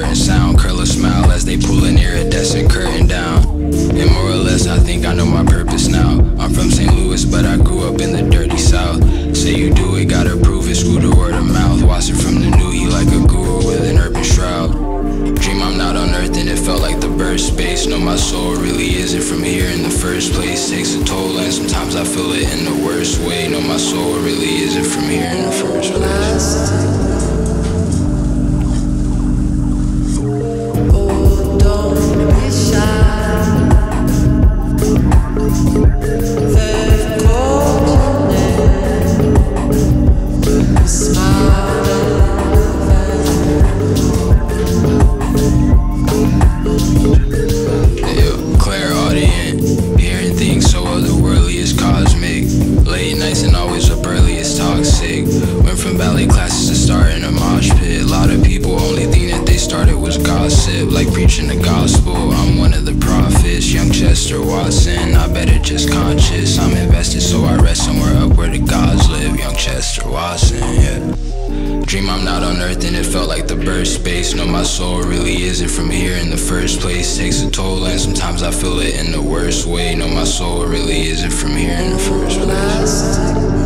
certain sound. Curl a smile as they pull an iridescent curtain down. And more or less, I think I know my purpose now. I'm from St. Louis, but I grew up in the dirty South. Say you do it, gotta prove it. Screw the word of mouth. Watson from the new, he like a guru with an urban shroud. Dream I'm not on earth and it felt like the birth space. Know my soul really isn't from here in the first place. Takes a toll and sometimes I feel it in the worst way. Know my soul really isn't from here in the first place. Felt like the birth space. Know my soul really isn't from here in the first place. Takes a toll and sometimes I feel it in the worst way. Know my soul really isn't from here in the first place.